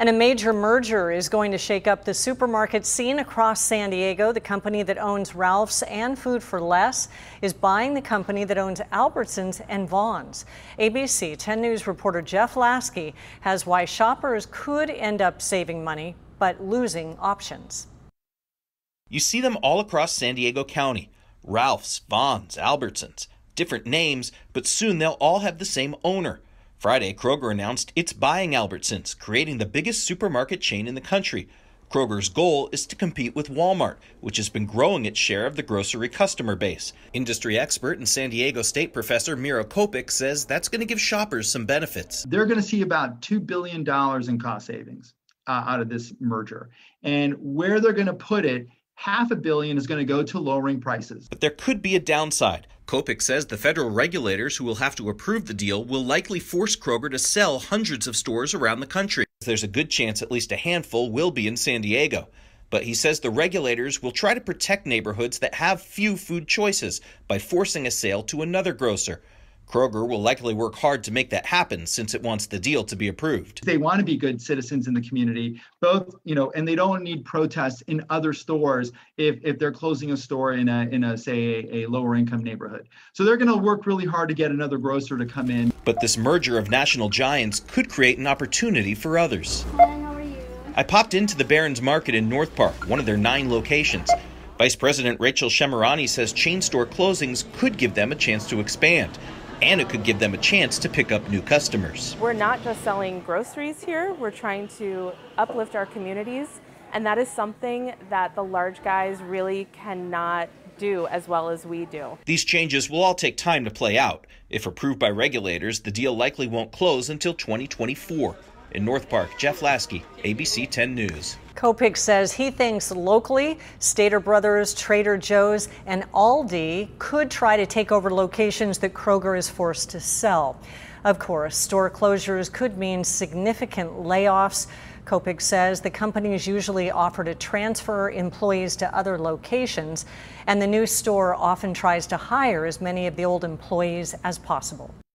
And a major merger is going to shake up the supermarket scene across San Diego. The company that owns Ralphs and Food 4 Less is buying the company that owns Albertsons and Vons. ABC 10 News reporter Jeff Lasky has why shoppers could end up saving money but losing options. You see them all across San Diego County Ralphs, Vons, Albertsons. Different names, but soon they'll all have the same owner. Friday, Kroger announced it's buying Albertsons, creating the biggest supermarket chain in the country. Kroger's goal is to compete with Walmart, which has been growing its share of the grocery customer base. Industry expert and San Diego State professor Miro Copic says that's going to give shoppers some benefits. They're going to see about $2 billion in cost savings uh, out of this merger. And where they're going to put it half a billion is going to go to lowering prices. But there could be a downside. Copic says the federal regulators who will have to approve the deal will likely force Kroger to sell hundreds of stores around the country. There's a good chance at least a handful will be in San Diego. But he says the regulators will try to protect neighborhoods that have few food choices by forcing a sale to another grocer. Kroger will likely work hard to make that happen since it wants the deal to be approved. They want to be good citizens in the community, both, you know, and they don't need protests in other stores if, if they're closing a store in a, in a say, a, a lower income neighborhood. So they're going to work really hard to get another grocer to come in. But this merger of national giants could create an opportunity for others. I popped into the Barons Market in North Park, one of their nine locations. Vice President Rachel Shemirani says chain store closings could give them a chance to expand and it could give them a chance to pick up new customers. We're not just selling groceries here, we're trying to uplift our communities, and that is something that the large guys really cannot do as well as we do. These changes will all take time to play out. If approved by regulators, the deal likely won't close until 2024. In North Park, Jeff Lasky, ABC 10 News. Copic says he thinks locally, Stater Brothers, Trader Joe's, and Aldi could try to take over locations that Kroger is forced to sell. Of course, store closures could mean significant layoffs. Copic says the companies usually offer to transfer employees to other locations, and the new store often tries to hire as many of the old employees as possible.